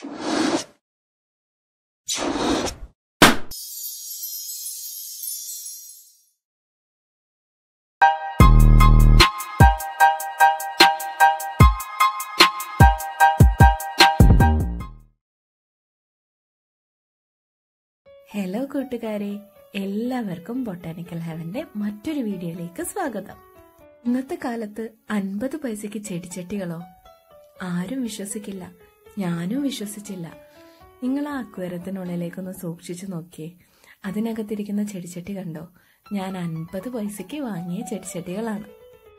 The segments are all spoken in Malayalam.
ഹലോ കൂട്ടുകാരെ. എല്ലാവർക്കും ബൊട്ടാനിക്കൽ ഹെവന്റെ മറ്റൊരു വീഡിയോയിലേക്ക് സ്വാഗതം. ഇന്നത്തെ കാലത്ത് അൻപത് പൈസയ്ക്ക് ചെടിച്ചട്ടികളോ? ആരും വിശ്വസിക്കില്ല. ഞാനും വിശ്വസിച്ചില്ല. നിങ്ങൾ ആ അക്വരത്തിനുള്ളിലേക്കൊന്ന് സൂക്ഷിച്ചു നോക്കിയേ. അതിനകത്തിരിക്കുന്ന ചെടിച്ചട്ടി കണ്ടോ? ഞാൻ അൻപത് പൈസയ്ക്ക് വാങ്ങിയ ചെടിച്ചട്ടികളാണ്.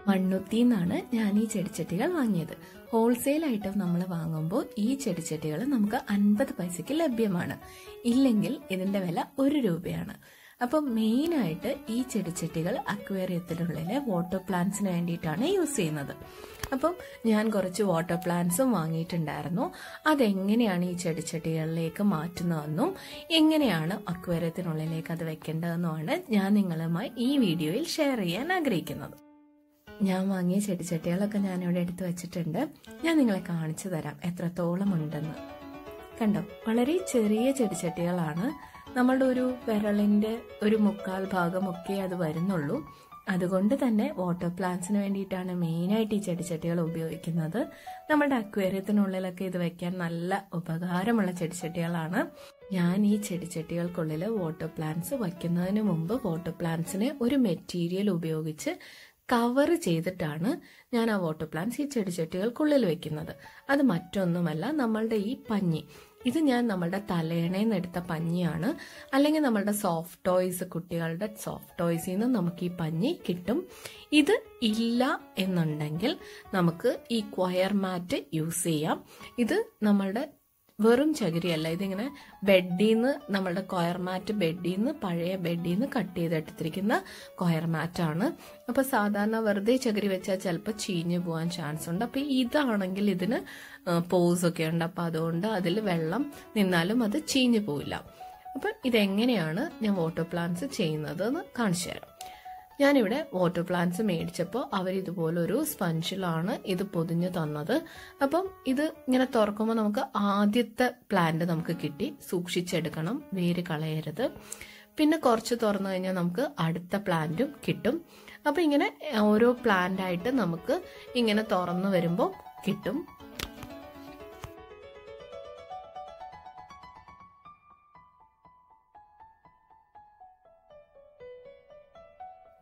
മണ്ണുത്തിന്നാണ് ഞാൻ ഈ ചെടിച്ചട്ടികൾ വാങ്ങിയത്. ഹോൾസെയിൽ ആയിട്ട് നമ്മൾ വാങ്ങുമ്പോൾ ഈ ചെടിച്ചട്ടികൾ നമുക്ക് അൻപത് പൈസയ്ക്ക് ലഭ്യമാണ്. ഇല്ലെങ്കിൽ ഇതിന്റെ വില ഒരു രൂപയാണ്. അപ്പം മെയിനായിട്ട് ഈ ചെടിച്ചട്ടികൾ അക്വേറിയത്തിനുള്ളിലെ വാട്ടർ പ്ലാന്റ്സിന് വേണ്ടിയിട്ടാണ് യൂസ് ചെയ്യുന്നത്. അപ്പം ഞാൻ കുറച്ച് വാട്ടർ പ്ലാന്റ്സും വാങ്ങിയിട്ടുണ്ടായിരുന്നു. അതെങ്ങനെയാണ് ഈ ചെടിച്ചട്ടികളിലേക്ക് മാറ്റുന്നതെന്നും എങ്ങനെയാണ് അക്വേറിയത്തിനുള്ളിലേക്ക് അത് വെക്കേണ്ടതെന്നുമാണ് ഞാൻ നിങ്ങളുമായി ഈ വീഡിയോയിൽ ഷെയർ ചെയ്യാൻ ആഗ്രഹിക്കുന്നത്. ഞാൻ വാങ്ങിയ ചെടിച്ചട്ടികളൊക്കെ ഞാനിവിടെ എടുത്തു വെച്ചിട്ടുണ്ട്. ഞാൻ നിങ്ങളെ കാണിച്ചു തരാം എത്രത്തോളം ഉണ്ടെന്ന്. കണ്ടോ? വളരെ ചെറിയ ചെടിച്ചട്ടികളാണ്. നമ്മളുടെ ഒരു വിരളിന്റെ ഒരു മുക്കാൽ ഭാഗമൊക്കെ അത് വരുന്നുള്ളൂ. അതുകൊണ്ട് തന്നെ വാട്ടർ പ്ലാന്റ്സിന് വേണ്ടിയിട്ടാണ് മെയിനായിട്ട് ഈ ചെടിച്ചട്ടികൾ ഉപയോഗിക്കുന്നത്. നമ്മളുടെ അക്വേറിയത്തിനുള്ളിലൊക്കെ ഇത് വെക്കാൻ നല്ല ഉപകാരമുള്ള ചെടിച്ചട്ടികളാണ്. ഞാൻ ഈ ചെടിച്ചട്ടികൾക്കുള്ളിൽ വാട്ടർ പ്ലാന്റ്സ് വയ്ക്കുന്നതിന് മുമ്പ് വാട്ടർ പ്ലാന്റ്സിനെ ഒരു മെറ്റീരിയൽ ഉപയോഗിച്ച് കവർ ചെയ്തിട്ടാണ് ഞാൻ ആ വാട്ടർ പ്ലാന്റ്സ് ഈ ചെടിച്ചട്ടികൾക്കുള്ളിൽ വെക്കുന്നത്. അത് മറ്റൊന്നുമല്ല നമ്മളുടെ ഈ പഞ്ഞി. ഇത് ഞാൻ നമ്മളുടെ നിന്ന് എടുത്ത പഞ്ഞിയാണ്. അല്ലെങ്കിൽ നമ്മളുടെ സോഫ്റ്റ് ടോയ്സ് കുട്ടികളുടെ സോഫ്റ്റ് ടോയ്സിൽ നിന്ന് നമുക്ക് ഈ പഞ്ഞി കിട്ടും. ഇത് ഇല്ല എന്നുണ്ടെങ്കിൽ നമുക്ക് ഈ ക്വയർ മാറ്റ് യൂസ് ചെയ്യാം. ഇത് നമ്മളുടെ വെറും ചകിരിയല്ല. ഇതിങ്ങനെ ബെഡിൽ നിന്ന് നമ്മളുടെ കൊയർ മാറ്റ് ബെഡിൽ നിന്ന് പഴയ ബെഡിൽ നിന്ന് കട്ട് ചെയ്തെടുത്തിരിക്കുന്ന കൊയർ മാറ്റാണ്. അപ്പോൾ സാധാരണ വെറുതെ ചകിരി വെച്ചാൽ ചിലപ്പോൾ ചീഞ്ഞു പോകാൻ ചാൻസ് ഉണ്ട്. അപ്പോൾ ഇതാണെങ്കിൽ ഇതിന് പോസ് ഒക്കെ ഉണ്ട്. അപ്പോൾ അതുകൊണ്ട് അതിൽ വെള്ളം നിന്നാലും അത് ചീഞ്ഞു പോവില്ല. അപ്പൊ ഇതെങ്ങനെയാണ് ഞാൻ വാട്ടർ പ്ലാന്റ്സ് ചെയ്യുന്നത് എന്ന് കാണിച്ചു തരാം. ഞാനിവിടെ വാട്ടർ പ്ലാന്റ്സ് മേടിച്ചപ്പോൾ അവർ ഇതുപോലൊരു സ്പഞ്ചിലാണ് ഇത് പൊതിഞ്ഞ് തന്നത്. അപ്പം ഇത് ഇങ്ങനെ തുറക്കുമ്പോൾ നമുക്ക് ആദ്യത്തെ പ്ലാന്റ് നമുക്ക് കിട്ടി. സൂക്ഷിച്ചെടുക്കണം. വേര് കളയരുത്. പിന്നെ കുറച്ച് തുറന്നു കഴിഞ്ഞാൽ നമുക്ക് അടുത്ത പ്ലാന്റും കിട്ടും. അപ്പം ഇങ്ങനെ ഓരോ പ്ലാന്റ് ആയിട്ട് നമുക്ക് ഇങ്ങനെ തുറന്നു വരുമ്പോൾ കിട്ടും.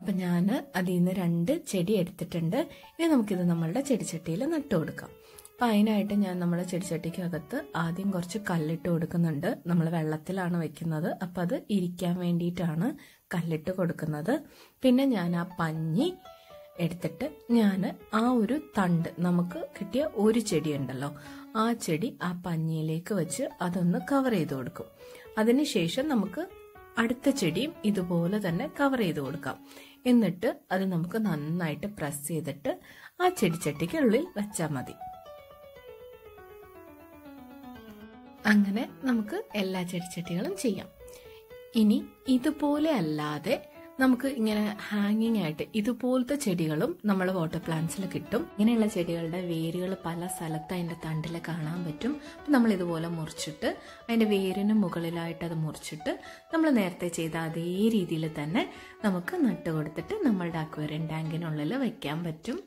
അപ്പം ഞാൻ അതിൽ നിന്ന് രണ്ട് ചെടി എടുത്തിട്ടുണ്ട്. ഇനി നമുക്കിത് നമ്മളുടെ ചെടിച്ചട്ടിയിൽ നട്ടു കൊടുക്കാം. അപ്പം അതിനായിട്ട് ഞാൻ നമ്മുടെ ചെടിച്ചട്ടിക്കകത്ത് ആദ്യം കുറച്ച് കല്ലിട്ട് കൊടുക്കുന്നുണ്ട്. നമ്മൾ വെള്ളത്തിലാണ് വെക്കുന്നത്. അപ്പം അത് ഇരിക്കാൻ വേണ്ടിയിട്ടാണ് കല്ലിട്ട് കൊടുക്കുന്നത്. പിന്നെ ഞാൻ ആ പഞ്ഞി എടുത്തിട്ട് ഞാൻ ആ ഒരു തണ്ട് നമുക്ക് കിട്ടിയ ഒരു ചെടി ഉണ്ടല്ലോ ആ ചെടി ആ പഞ്ഞിയിലേക്ക് വെച്ച് അതൊന്ന് കവർ ചെയ്ത് കൊടുക്കും. അതിനുശേഷം നമുക്ക് അടുത്ത ചെടിയും ഇതുപോലെ തന്നെ കവർ ചെയ്ത് കൊടുക്കാം. എന്നിട്ട് അത് നമുക്ക് നന്നായിട്ട് പ്രസ് ചെയ്തിട്ട് ആ ചെടിച്ചട്ടിക്കുള്ളിൽ വെച്ചാൽ മതി. അങ്ങനെ നമുക്ക് എല്ലാ ചെടിച്ചട്ടികളും ചെയ്യാം. ഇനി ഇതുപോലെ അല്ലാതെ നമുക്ക് ഇങ്ങനെ ഹാങ്ങിങ് ആയിട്ട് ഇതുപോലത്തെ ചെടികളും നമ്മൾ വാട്ടർ പ്ലാന്റ്സിൽ കിട്ടും. ഇങ്ങനെയുള്ള ചെടികളുടെ വേരുകൾ പല സ്ഥലത്ത് അതിന്റെ തണ്ടിൽ കാണാൻ പറ്റും. അപ്പം നമ്മൾ ഇതുപോലെ മുറിച്ചിട്ട് അതിന്റെ വേരിന് മുകളിലായിട്ട് അത് മുറിച്ചിട്ട് നമ്മൾ നേരത്തെ ചെയ്ത അതേ രീതിയിൽ തന്നെ നമുക്ക് നട്ട് കൊടുത്തിട്ട് നമ്മളുടെ അക്വേറിയം ടാങ്കിനുള്ളിൽ വയ്ക്കാൻ പറ്റും.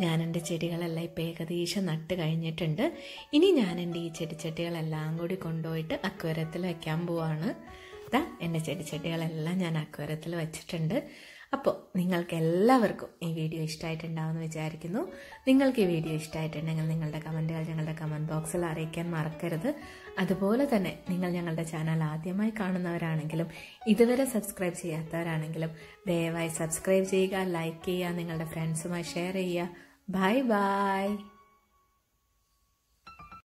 ഞാൻ എന്റെ ചെടികളെല്ലാം ഇപ്പം ഏകദേശം നട്ട് കഴിഞ്ഞിട്ടുണ്ട്. ഇനി ഞാൻ എന്റെ ഈ ചെടിച്ചട്ടികളെല്ലാം കൂടി കൊണ്ടുപോയിട്ട് അക്വരത്തിൽ വയ്ക്കാൻ പോവാണ്. അതാ എന്റെ ചെടിച്ചട്ടികളെല്ലാം ഞാൻ അക്വരത്തിൽ വെച്ചിട്ടുണ്ട്. അപ്പോൾ നിങ്ങൾക്ക് എല്ലാവർക്കും ഈ വീഡിയോ ഇഷ്ടമായിട്ടുണ്ടാവുമെന്ന് വിചാരിക്കുന്നു. നിങ്ങൾക്ക് ഈ വീഡിയോ ഇഷ്ടമായിട്ടുണ്ടെങ്കിൽ നിങ്ങളുടെ കമന്റുകൾ ഞങ്ങളുടെ കമന്റ് ബോക്സിൽ അറിയിക്കാൻ മറക്കരുത്. അതുപോലെ തന്നെ നിങ്ങൾ ഞങ്ങളുടെ ചാനൽ ആദ്യമായി കാണുന്നവരാണെങ്കിലും ഇതുവരെ സബ്സ്ക്രൈബ് ചെയ്യാത്തവരാണെങ്കിലും ദയവായി സബ്സ്ക്രൈബ് ചെയ്യുക ലൈക്ക് ചെയ്യുക നിങ്ങളുടെ ഫ്രണ്ട്സുമായി ഷെയർ ചെയ്യുക. Bye bye.